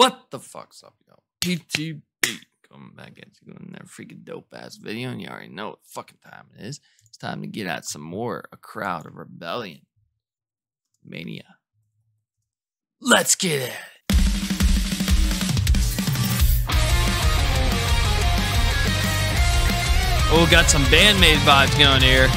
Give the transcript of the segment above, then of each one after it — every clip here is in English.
What the fuck's up, yo? PTB coming back at you in that freaking dope ass video, and you already know what fucking time it is. It's time to get at some more. A crowd of rebellion, mania. Let's get at it. Oh, got some bandmate vibes going here.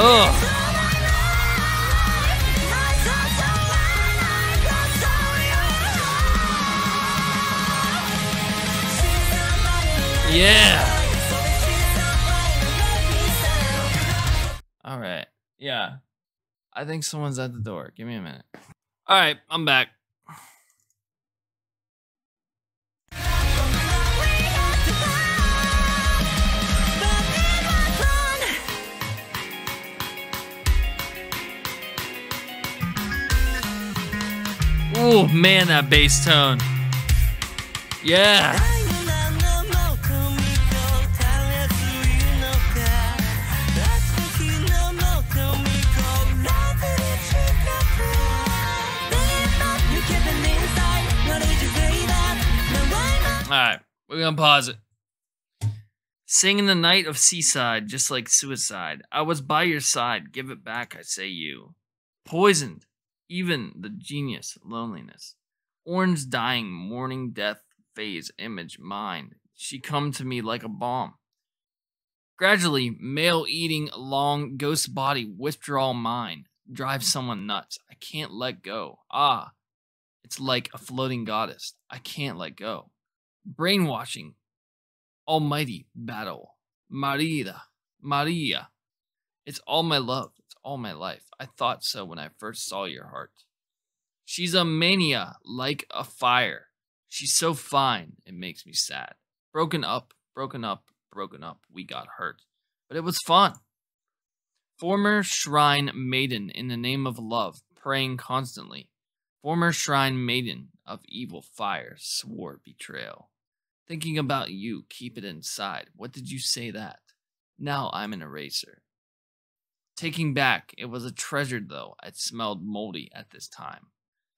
Oh. Yeah. All right. Yeah. I think someone's at the door. Give me a minute. All right, I'm back. Oh man, that bass tone. Yeah. All right, we're gonna pause it. Sing in the night of seaside, just like suicide. I was by your side. Give it back, I say you. Poisoned, even the genius loneliness. Orange dying, morning death phase image mind. She come to me like a bomb. Gradually, male eating long ghost body withdrawal mind. Drive someone nuts. I can't let go. Ah, it's like a floating goddess. I can't let go. Brainwashing. Almighty battle. Maria. Maria. It's all my love. All my life. I thought so when I first saw your heart. She's a mania like a fire. She's so fine, it makes me sad. Broken up, broken up, broken up. We got hurt. But it was fun. Former shrine maiden in the name of love, praying constantly. Former shrine maiden of evil fire, swore betrayal. Thinking about you, keep it inside. What did you say that? Now I'm an eraser. Taking back, it was a treasure though. It smelled moldy at this time.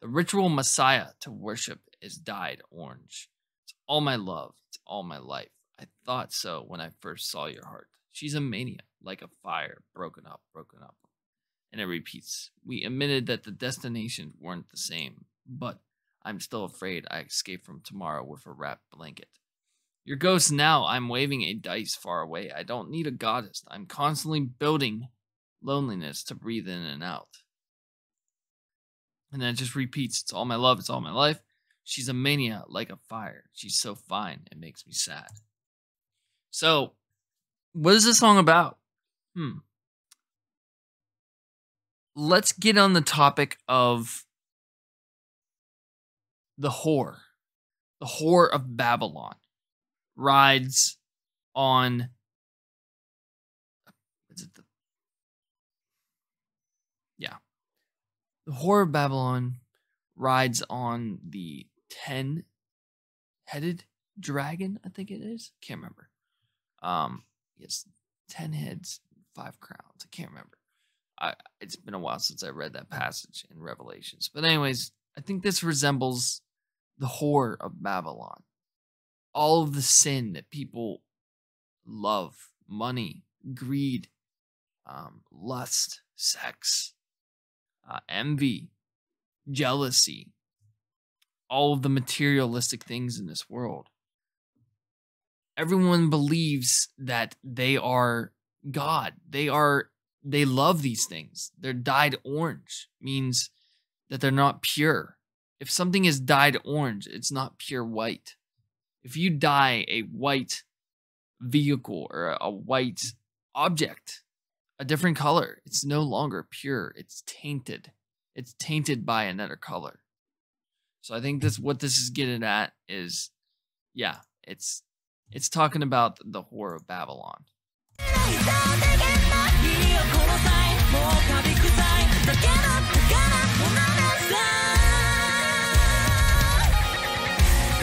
The ritual messiah to worship is dyed orange. It's all my love. It's all my life. I thought so when I first saw your heart. She's a mania, like a fire, broken up, broken up. And it repeats. We admitted that the destinations weren't the same, but I'm still afraid I escape from tomorrow with a wrapped blanket. Your ghost now, I'm waving a dice far away. I don't need a goddess. I'm constantly building loneliness to breathe in and out. And then it just repeats it's all my love, it's all my life. She's a mania like a fire. She's so fine, it makes me sad. So, what is this song about? Hmm. Let's get on the topic of the whore. The whore of Babylon rides on is it the yeah the whore of babylon rides on the 10 headed dragon i think it is. Can't remember. Um yes 10 heads five crowns. I can't remember. I, it's been a while since i read that passage in revelations. But anyways i think this resembles the whore of babylon. All of the sin that people love money, greed, um, lust, sex, uh, envy, jealousy, all of the materialistic things in this world. Everyone believes that they are God. They are they love these things. They're dyed orange means that they're not pure. If something is dyed orange, it's not pure white if you dye a white vehicle or a white object, a different color. It's no longer pure. It's tainted. It's tainted by another color. So I think this what this is getting at is yeah, it's it's talking about the whore of Babylon.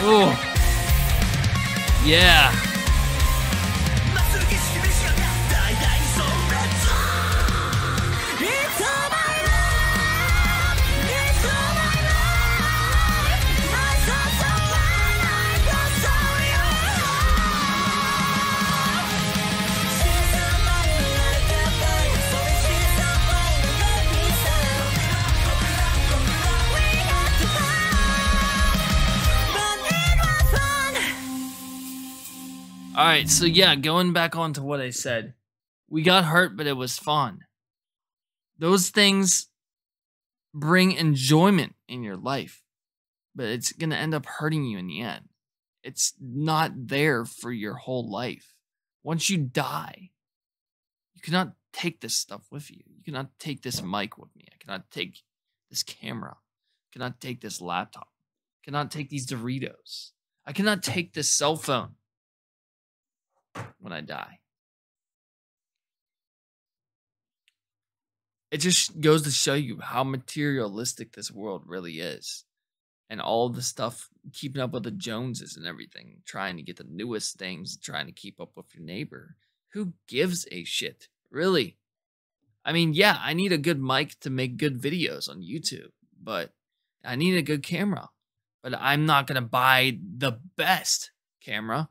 Oh. Yeah. Right, so yeah, going back on to what I said. We got hurt, but it was fun. Those things bring enjoyment in your life, but it's going to end up hurting you in the end. It's not there for your whole life. Once you die, you cannot take this stuff with you. You cannot take this mic with me. I cannot take this camera. I cannot take this laptop. I cannot take these Doritos. I cannot take this cell phone when I die. It just goes to show you how materialistic this world really is. And all the stuff, keeping up with the Joneses and everything, trying to get the newest things, trying to keep up with your neighbor. Who gives a shit? Really? I mean, yeah, I need a good mic to make good videos on YouTube, but I need a good camera. But I'm not going to buy the best camera.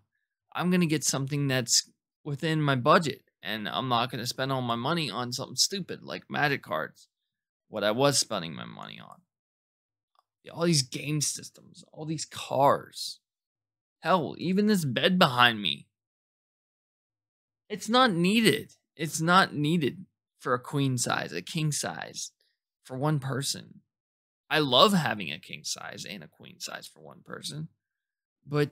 I'm going to get something that's within my budget and I'm not going to spend all my money on something stupid like magic cards, what I was spending my money on. All these game systems, all these cars. Hell, even this bed behind me. It's not needed. It's not needed for a queen size, a king size for one person. I love having a king size and a queen size for one person, but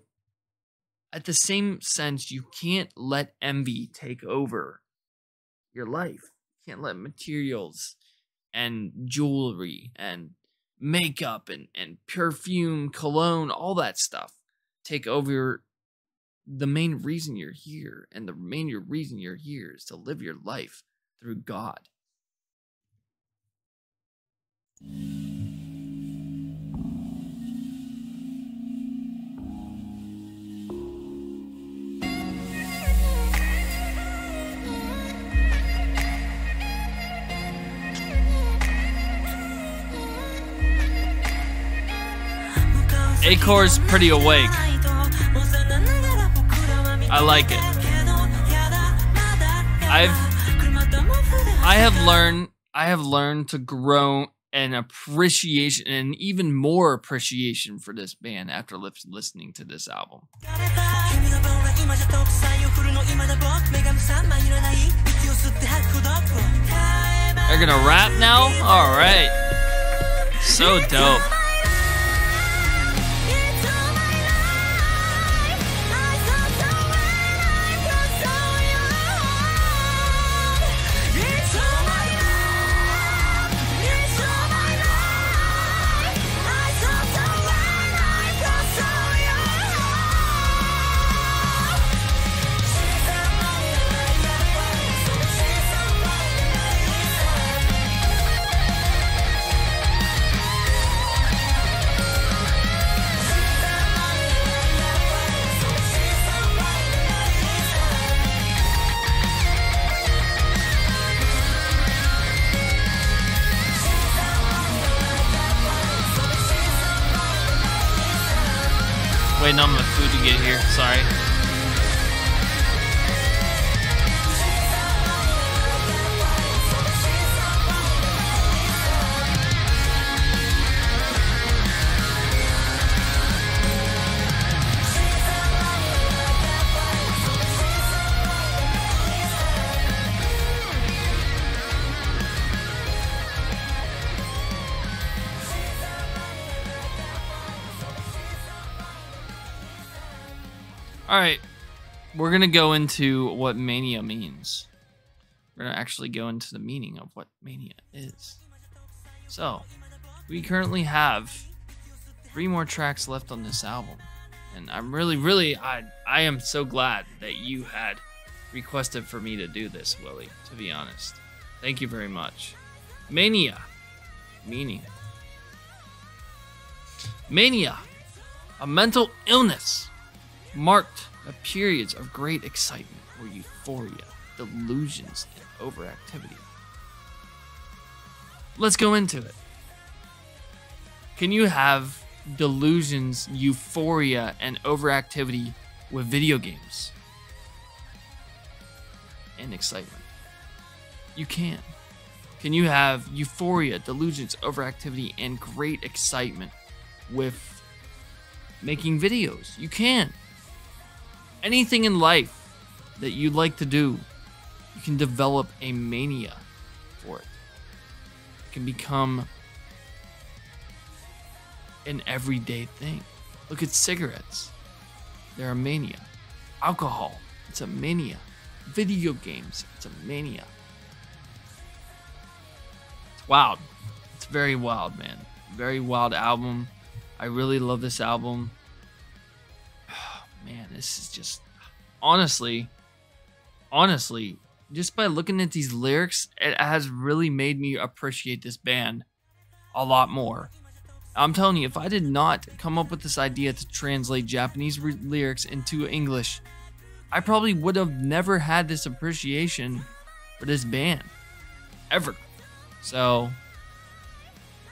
at the same sense, you can't let envy take over your life. You can't let materials and jewelry and makeup and, and perfume, cologne, all that stuff take over the main reason you're here. And the main reason you're here is to live your life through God. Acor's pretty awake. I like it. I've I have learned I have learned to grow an appreciation and even more appreciation for this band after listening to this album. They're gonna rap now? Alright. So dope. Sorry. All right. we're gonna go into what mania means. We're gonna actually go into the meaning of what mania is. So, we currently have three more tracks left on this album, and I'm really, really, I, I am so glad that you had requested for me to do this, Willie. To be honest, thank you very much. Mania, meaning. Mania, a mental illness marked by periods of great excitement or euphoria, delusions, and overactivity. Let's go into it. Can you have delusions, euphoria, and overactivity with video games? And excitement. You can. Can you have euphoria, delusions, overactivity, and great excitement with making videos? You can. Anything in life that you like to do, you can develop a mania for it. It can become an everyday thing. Look at cigarettes. They're a mania. Alcohol, it's a mania. Video games, it's a mania. It's wild. It's very wild, man. Very wild album. I really love this album. This is just honestly, honestly, just by looking at these lyrics, it has really made me appreciate this band a lot more. I'm telling you, if I did not come up with this idea to translate Japanese re- lyrics into English, I probably would have never had this appreciation for this band ever. So,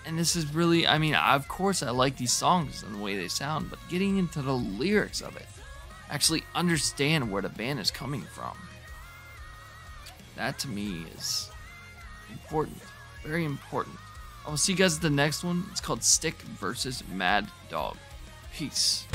and this is really, I mean, of course, I like these songs and the way they sound, but getting into the lyrics of it, actually understand where the band is coming from, that to me is important, very important. I will see you guys at the next one. It's called Stick versus Mad Dog. Peace.